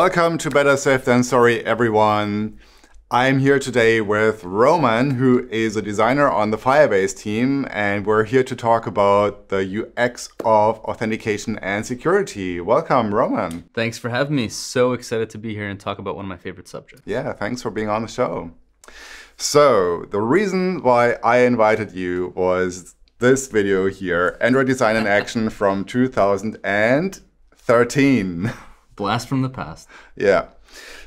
Welcome to Better Safe Than Sorry, everyone. I'm here today with Roman, who is a designer on the Firebase team, and we're here to talk about the UX of authentication and security. Welcome, Roman. Thanks for having me. So excited to be here and talk about one of my favorite subjects. Yeah, thanks for being on the show. So, the reason why I invited you was this video here Android Design in Action from 2013. Blast from the past. Yeah.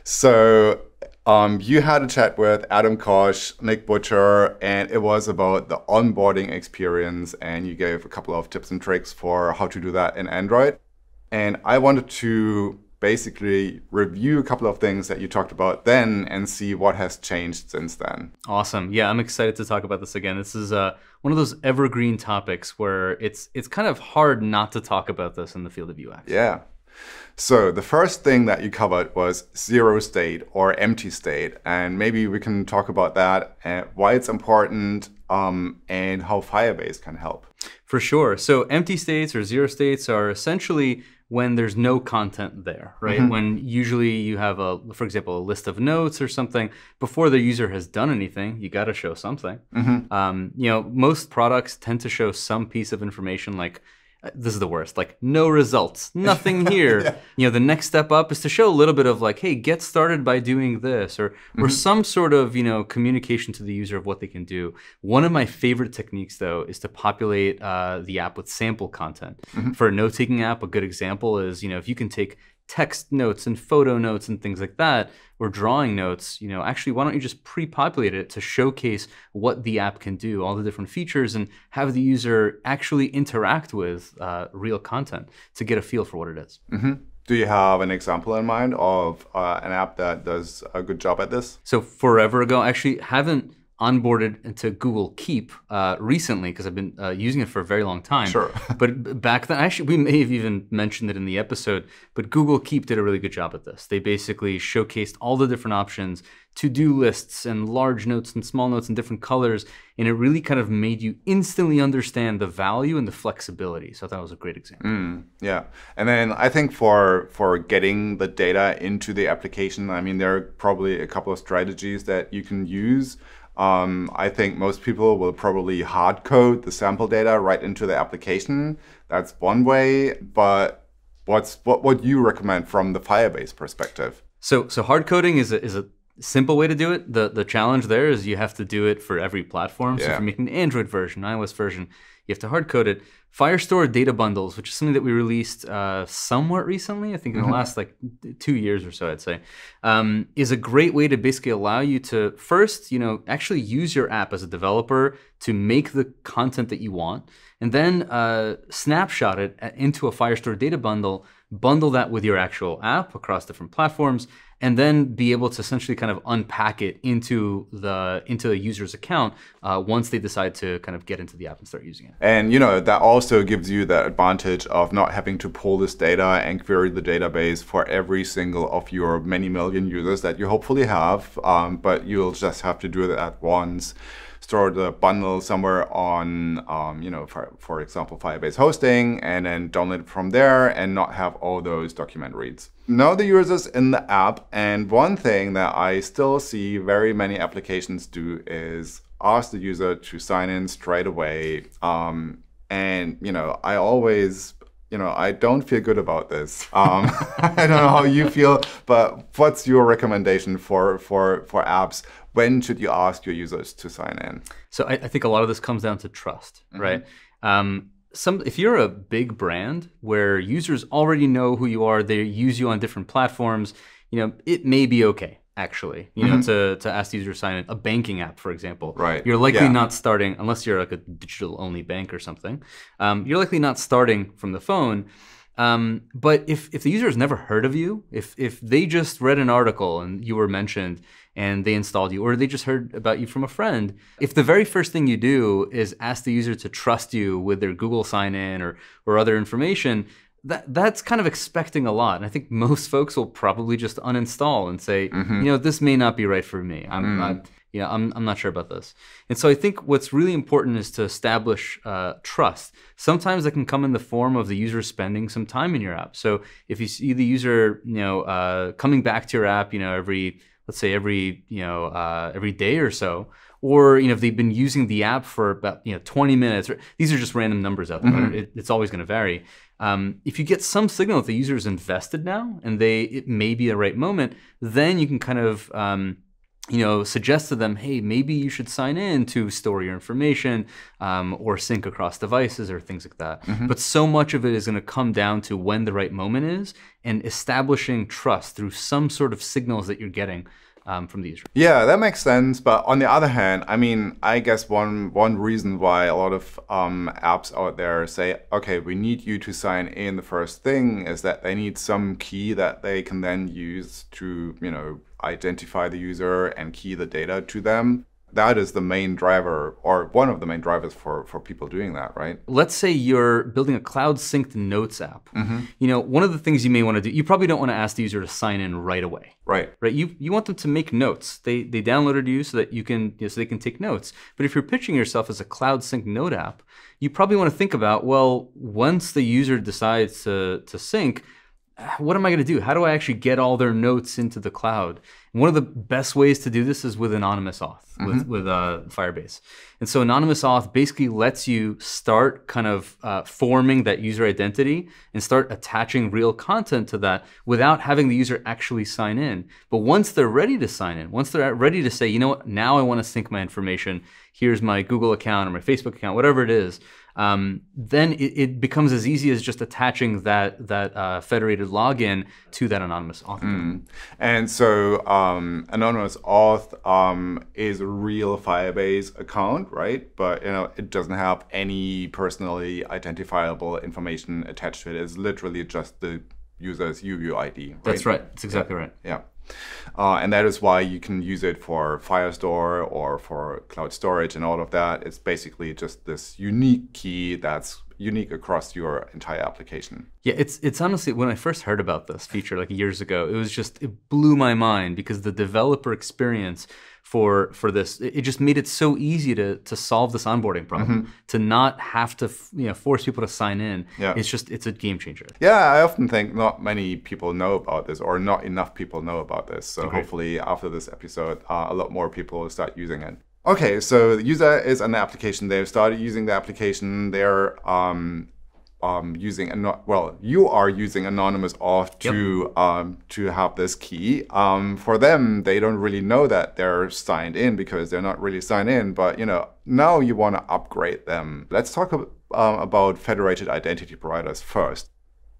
So, um, you had a chat with Adam Koch, Nick Butcher, and it was about the onboarding experience. And you gave a couple of tips and tricks for how to do that in Android. And I wanted to basically review a couple of things that you talked about then and see what has changed since then. Awesome. Yeah, I'm excited to talk about this again. This is uh, one of those evergreen topics where it's it's kind of hard not to talk about this in the field of UX. Yeah. So the first thing that you covered was zero state or empty state, and maybe we can talk about that and why it's important um, and how Firebase can help. For sure. So empty states or zero states are essentially when there's no content there, right? Mm-hmm. When usually you have a, for example, a list of notes or something before the user has done anything, you got to show something. Mm-hmm. Um, you know, most products tend to show some piece of information like this is the worst like no results nothing here yeah. you know the next step up is to show a little bit of like hey get started by doing this or mm-hmm. or some sort of you know communication to the user of what they can do one of my favorite techniques though is to populate uh, the app with sample content mm-hmm. for a note-taking app a good example is you know if you can take text notes and photo notes and things like that or drawing notes you know actually why don't you just pre-populate it to showcase what the app can do all the different features and have the user actually interact with uh, real content to get a feel for what it is. Mm-hmm. Do you have an example in mind of uh, an app that does a good job at this? So forever ago, actually haven't onboarded into Google Keep uh, recently because I've been uh, using it for a very long time. Sure. but back then, actually, we may have even mentioned it in the episode, but Google Keep did a really good job at this. They basically showcased all the different options, to do lists and large notes and small notes in different colors. And it really kind of made you instantly understand the value and the flexibility. So I thought it was a great example. Mm, yeah. And then I think for for getting the data into the application, I mean, there are probably a couple of strategies that you can use. Um, I think most people will probably hard code the sample data right into the application. That's one way, but what's what would you recommend from the Firebase perspective? So so hard coding is a, is a simple way to do it. The the challenge there is you have to do it for every platform. Yeah. So if you're making an Android version, iOS version, you have to hard code it. Firestore data bundles, which is something that we released uh, somewhat recently, I think in the mm-hmm. last like two years or so, I'd say, um, is a great way to basically allow you to first, you know, actually use your app as a developer to make the content that you want, and then uh, snapshot it into a Firestore data bundle, bundle that with your actual app across different platforms, and then be able to essentially kind of unpack it into the into the user's account uh, once they decide to kind of get into the app and start using it. And you know that also gives you the advantage of not having to pull this data and query the database for every single of your many million users that you hopefully have, um, but you'll just have to do it at once store the bundle somewhere on, um, you know, for, for example, Firebase hosting, and then download it from there and not have all those document reads. Know the users in the app, and one thing that I still see very many applications do is ask the user to sign in straight away. Um, and, you know, I always you know, I don't feel good about this. Um, I don't know how you feel, but what's your recommendation for for for apps? When should you ask your users to sign in? So I, I think a lot of this comes down to trust, mm-hmm. right? Um, some if you're a big brand where users already know who you are, they use you on different platforms, you know, it may be okay actually you know mm-hmm. to, to ask the user to sign in a banking app for example right you're likely yeah. not starting unless you're like a digital only bank or something um, you're likely not starting from the phone um, but if, if the user has never heard of you if, if they just read an article and you were mentioned and they installed you or they just heard about you from a friend if the very first thing you do is ask the user to trust you with their google sign in or, or other information that that's kind of expecting a lot. And I think most folks will probably just uninstall and say, mm-hmm. you know, this may not be right for me. I'm, mm. I'm Yeah, I'm, I'm not sure about this. And so I think what's really important is to establish uh, trust. Sometimes that can come in the form of the user spending some time in your app. So if you see the user, you know, uh, coming back to your app, you know, every let's say every you know uh, every day or so, or you know if they've been using the app for about you know 20 minutes. Or, these are just random numbers out there. Mm-hmm. It, it's always going to vary. Um, if you get some signal that the user is invested now and they it may be the right moment, then you can kind of um, you know, suggest to them, hey, maybe you should sign in to store your information um, or sync across devices or things like that. Mm-hmm. But so much of it is going to come down to when the right moment is and establishing trust through some sort of signals that you're getting um, from the user. Yeah, that makes sense. But on the other hand, I mean, I guess one one reason why a lot of um, apps out there say, okay, we need you to sign in the first thing is that they need some key that they can then use to, you know, identify the user and key the data to them that is the main driver or one of the main drivers for, for people doing that, right? Let's say you're building a cloud synced notes app. Mm-hmm. You know, one of the things you may want to do, you probably don't want to ask the user to sign in right away. Right. Right. You you want them to make notes. They they downloaded you so that you can you know, so they can take notes. But if you're pitching yourself as a cloud synced note app, you probably want to think about, well, once the user decides to to sync, what am I going to do? How do I actually get all their notes into the cloud? one of the best ways to do this is with anonymous auth mm-hmm. with with uh, Firebase. And so anonymous auth basically lets you start kind of uh, forming that user identity and start attaching real content to that without having the user actually sign in. But once they're ready to sign in, once they're ready to say, you know what, now I want to sync my information. Here's my Google account or my Facebook account, whatever it is um, then it, it, becomes as easy as just attaching that that uh, federated login to that anonymous auth. Mm. And so um, anonymous auth um, is a real Firebase account, right? But you know it doesn't have any personally identifiable information attached to it. It's literally just the user's UUID. Right? That's right. That's exactly yeah. right. Yeah. Uh, and that is why you can use it for Firestore or for cloud storage and all of that. It's basically just this unique key that's unique across your entire application. Yeah, it's it's honestly when I first heard about this feature like years ago, it was just it blew my mind because the developer experience for for this it just made it so easy to to solve this onboarding problem mm-hmm. to not have to you know force people to sign in yeah. it's just it's a game changer yeah i often think not many people know about this or not enough people know about this so okay. hopefully after this episode uh, a lot more people will start using it Okay, so the user is an application. They've started using the application. They're um, um, using well, you are using anonymous auth to yep. um, to have this key. Um, for them, they don't really know that they're signed in because they're not really signed in. But you know, now you want to upgrade them. Let's talk um, about federated identity providers first.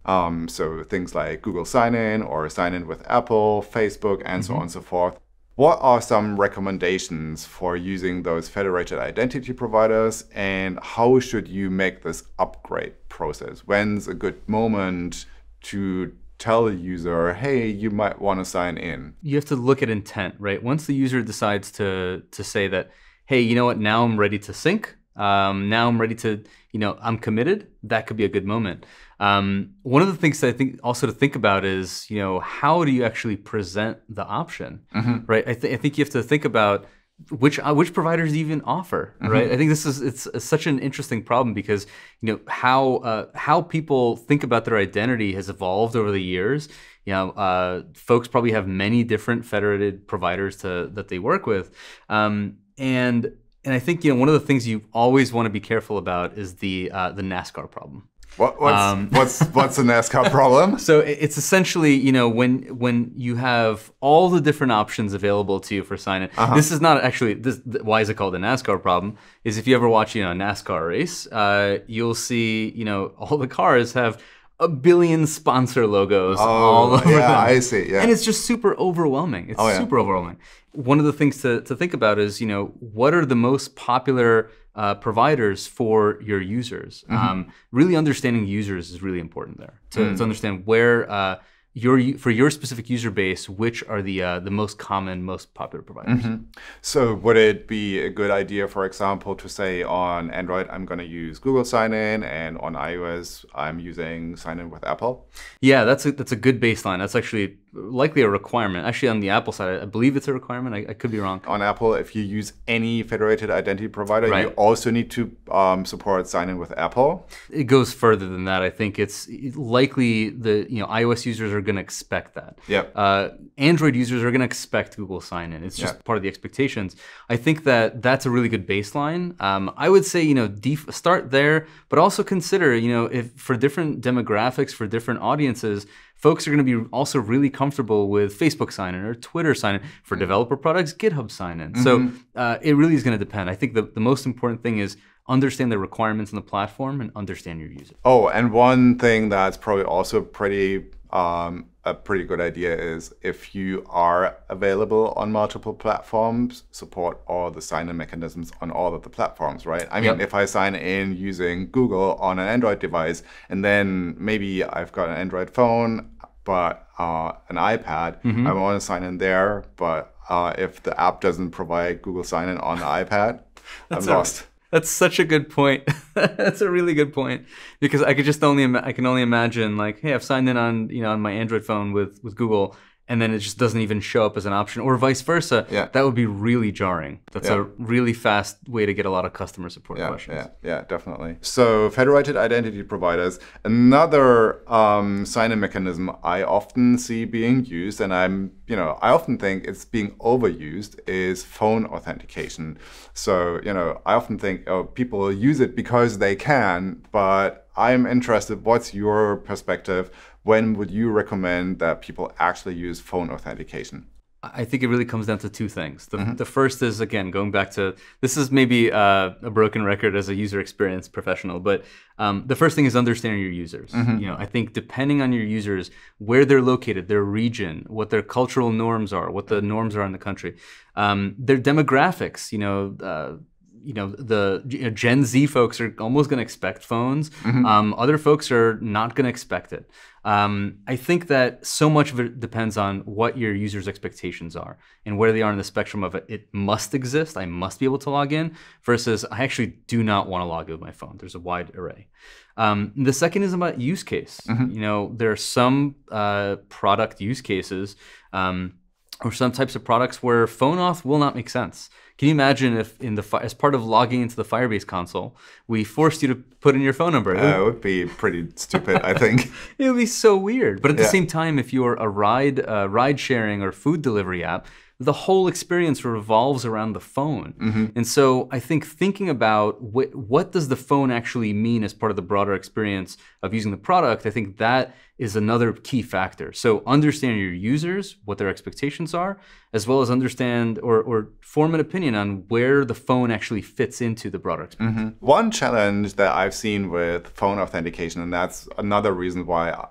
Um, so things like Google Sign In or Sign In with Apple, Facebook, and mm-hmm. so on and so forth. What are some recommendations for using those federated identity providers and how should you make this upgrade process? When's a good moment to tell a user, hey, you might want to sign in? You have to look at intent, right? Once the user decides to to say that, hey, you know what, now I'm ready to sync, um, now I'm ready to, you know, I'm committed, that could be a good moment. Um, one of the things that I think also to think about is, you know, how do you actually present the option, mm-hmm. right? I, th- I, think you have to think about which uh, which providers even offer, mm-hmm. right? I think this is it's, it's, such an interesting problem because you know how uh, how people think about their identity has evolved over the years. You know, uh, folks probably have many different federated providers to that they work with, um, and and I think you know one of the things you always want to be careful about is the uh, the NASCAR problem. What, what's, um, what's what's a NASCAR problem? so it's essentially, you know, when when you have all the different options available to you for sign in. Uh-huh. This is not actually this. Why is it called a NASCAR problem? Is if you ever watch, you know, a NASCAR race, uh, you'll see, you know, all the cars have a billion sponsor logos oh, all over yeah, them. I see. Yeah, and it's just super overwhelming. It's oh, yeah. super overwhelming. One of the things to to think about is, you know, what are the most popular uh, providers for your users. Mm-hmm. Um, really understanding users is really important there to, mm. to understand where uh, your for your specific user base, which are the uh, the most common, most popular providers. Mm-hmm. So would it be a good idea, for example, to say on Android I'm going to use Google Sign In, and on iOS I'm using Sign In with Apple? Yeah, that's a that's a good baseline. That's actually likely a requirement. Actually, on the Apple side, I believe it's a requirement. I, I could be wrong. On Apple, if you use any federated identity provider, right. you also need to um, support Sign In with Apple. It goes further than that. I think it's likely the you know iOS users are going to expect that. Yeah. Uh, Android users are going to expect Google Sign In. It's just yep. part of the expectations. I think that that's a really good baseline. Um, I would say you know start there, but also consider you know if for different demographics, for different audiences, folks are going to be also really comfortable with Facebook sign in or Twitter sign in. For developer products, GitHub sign in. Mm-hmm. So uh, it really is going to depend. I think the, the most important thing is understand the requirements in the platform and understand your user. Oh, and one thing that's probably also pretty um, a pretty good idea is if you are available on multiple platforms, support all the sign-in mechanisms on all of the platforms, right? I mean, yep. if I sign in using Google on an Android device, and then maybe I've got an Android phone, but uh, an iPad, mm-hmm. I want to sign in there, but uh, if the app doesn't provide Google sign-in on the iPad, I'm lost. That's such a good point. That's a really good point because I could just only I can only imagine like, hey, I've signed in on you know on my Android phone with with Google, and then it just doesn't even show up as an option, or vice versa. Yeah. That would be really jarring. That's yeah. a really fast way to get a lot of customer support yeah, questions. Yeah, yeah, definitely. So federated identity providers, another um, sign-in mechanism I often see being used, and I'm, you know, I often think it's being overused, is phone authentication. So, you know, I often think oh, people use it because they can, but I'm interested. What's your perspective? when would you recommend that people actually use phone authentication? I think it really comes down to two things. The, mm-hmm. the first is again going back to this is maybe uh, a broken record as a user experience professional, but um, the first thing is understanding your users. Mm-hmm. You know, I think depending on your users, where they're located, their region, what their cultural norms are, what the norms are in the country, um, their demographics. You know. Uh, you know the you know, Gen Z folks are almost going to expect phones. Mm-hmm. Um, other folks are not going to expect it. Um, I think that so much of it depends on what your users' expectations are and where they are in the spectrum of it. It must exist. I must be able to log in. Versus I actually do not want to log in with my phone. There's a wide array. Um, the second is about use case. Mm-hmm. You know, there are some uh, product use cases. Um, or some types of products where phone auth will not make sense. Can you imagine if, in the as part of logging into the Firebase console, we forced you to put in your phone number? Uh, it would be pretty stupid, I think. it would be so weird. But at yeah. the same time, if you're a ride uh, ride sharing or food delivery app, the whole experience revolves around the phone. Mm-hmm. And so I think thinking about wh- what does the phone actually mean as part of the broader experience of using the product, I think that is another key factor. So understand your users, what their expectations are, as well as understand or, or form an opinion on where the phone actually fits into the broader experience. Mm-hmm. One challenge that I've seen with phone authentication, and that's another reason why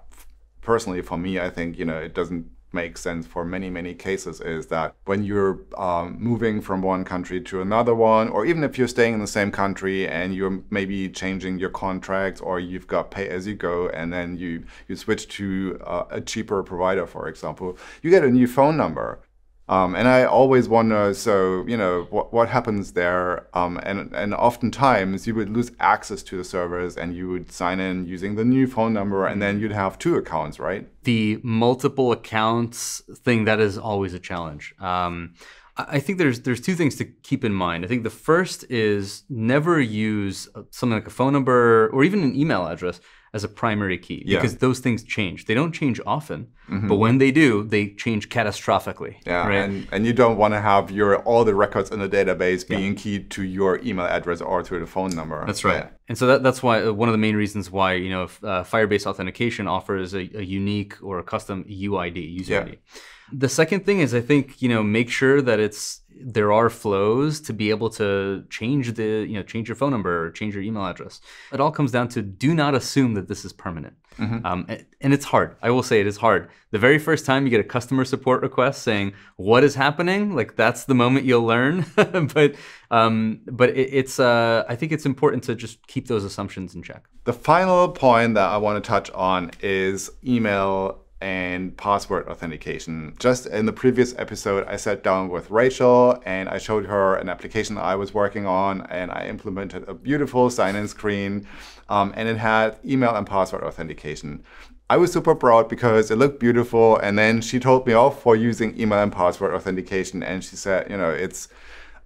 personally for me, I think, you know, it doesn't makes sense for many, many cases is that when you're um, moving from one country to another one, or even if you're staying in the same country and you're maybe changing your contract or you've got pay as you go and then you, you switch to uh, a cheaper provider, for example, you get a new phone number. Um, and I always wonder, so you know, what, what happens there? Um, and and oftentimes you would lose access to the servers, and you would sign in using the new phone number, and then you'd have two accounts, right? The multiple accounts thing that is always a challenge. Um, I think there's there's two things to keep in mind. I think the first is never use something like a phone number or even an email address as a primary key yeah. because those things change. They don't change often, mm-hmm. but when they do, they change catastrophically. Yeah, right? and, and you don't want to have your all the records in the database being yeah. keyed to your email address or to the phone number. That's right. Yeah. And so that, that's why uh, one of the main reasons why you know uh, Firebase authentication offers a, a, unique or a custom UID user ID. The second thing is I think you know make sure that it's there are flows to be able to change the you know change your phone number or change your email address. It all comes down to do not assume that this is permanent. Mm-hmm. Um, and it's hard. I will say it is hard. The very first time you get a customer support request saying what is happening, like that's the moment you'll learn. but um, but it, it's uh, I think it's important to just keep those assumptions in check. The final point that I want to touch on is email and password authentication. Just in the previous episode, I sat down with Rachel and I showed her an application that I was working on and I implemented a beautiful sign in screen um, and it had email and password authentication. I was super proud because it looked beautiful and then she told me off for using email and password authentication and she said, you know, it's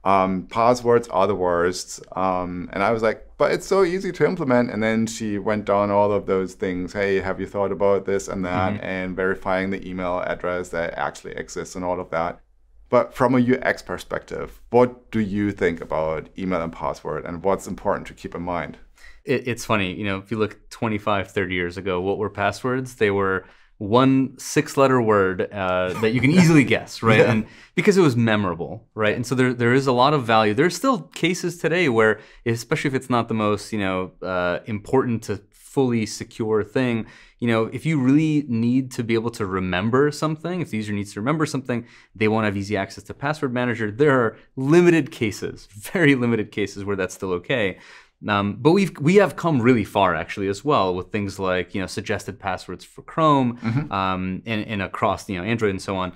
um, passwords are the worst. Um, and I was like, but it's so easy to implement. And then she went down all of those things. Hey, have you thought about this and that? Mm-hmm. And verifying the email address that actually exists and all of that. But from a UX perspective, what do you think about email and password and what's important to keep in mind? It's funny, you know, if you look 25, 30 years ago, what were passwords? They were one six letter word uh, that you can easily guess, right? Yeah. And because it was memorable, right? And so there, there is a lot of value. There's still cases today where, especially if it's not the most, you know, uh, important to fully secure thing, you know, if you really need to be able to remember something, if the user needs to remember something, they won't have easy access to password manager. There are limited cases, very limited cases where that's still okay. Um, but we've we have come really far actually as well with things like you know suggested passwords for Chrome mm-hmm. um, and, and across you know Android and so on.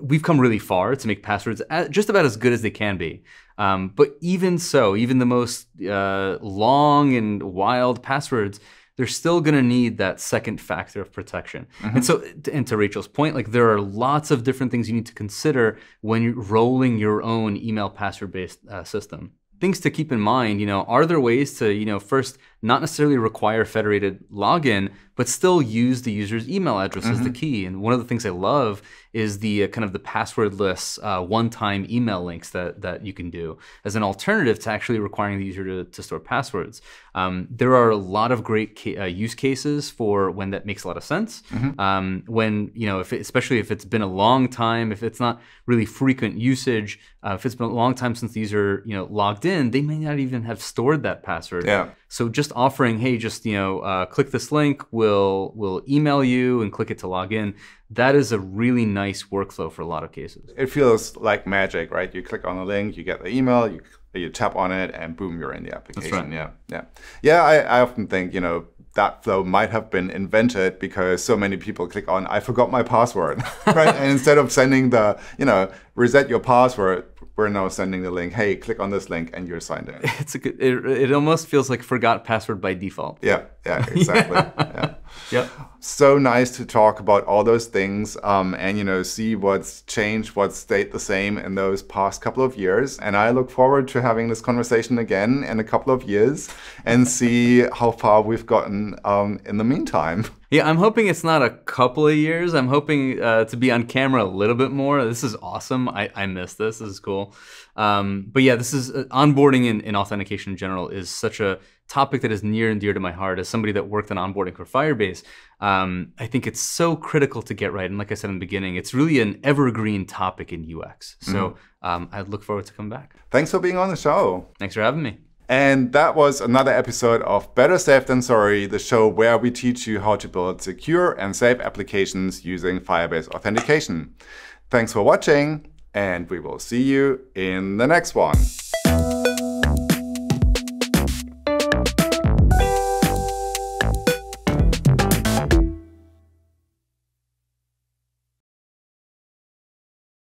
We've come really far to make passwords just about as good as they can be. Um, but even so, even the most uh, long and wild passwords, they're still going to need that second factor of protection. Mm-hmm. And so, and to Rachel's point, like there are lots of different things you need to consider when you're rolling your own email password based uh, system things to keep in mind, you know, are there ways to, you know, first not necessarily require federated login, but still use the user's email address mm-hmm. as the mm-hmm. key. And one of the things I love is the uh, kind of the passwordless uh, one-time email links that that you can do as an alternative to actually requiring the user to, to store passwords. Um, there are a lot of great ca- uh, use cases for when that makes a lot of sense. Mm-hmm. Um, when you know, if it, especially if it's been a long time, if it's not really frequent usage, uh, if it's been a long time since the user you know logged in, they may not even have stored that password. Yeah. So just offering, hey, just you know, uh, click this link, we'll we'll email you and click it to log in. That is a really nice workflow for a lot of cases. It feels like magic, right? You click on the link, you get the email, you you tap on it, and boom, you're in the application. Right. Yeah, yeah, yeah. I, I often think you know that flow might have been invented because so many people click on I forgot my password, right? and instead of sending the you know reset your password we're now sending the link. Hey, click on this link, and you're signed in. It's a good. It, it almost feels like forgot password by default. Yeah. Yeah. Exactly. yeah. yeah. So nice to talk about all those things, um, and you know, see what's changed, what's stayed the same in those past couple of years. And I look forward to having this conversation again in a couple of years and see how far we've gotten um, in the meantime. Yeah, I'm hoping it's not a couple of years. I'm hoping uh, to be on camera a little bit more. This is awesome. I, I miss this. This is cool. Um, but yeah, this is uh, onboarding and, and, authentication in general is such a topic that is near and dear to my heart. As somebody that worked on onboarding for Firebase, um, I think it's so critical to get right. And like I said in the beginning, it's really an evergreen topic in UX. So mm-hmm. um, I look forward to come back. Thanks for being on the show. Thanks for having me. And that was another episode of Better Safe Than Sorry, the show where we teach you how to build secure and safe applications using Firebase authentication. Thanks for watching, and we will see you in the next one.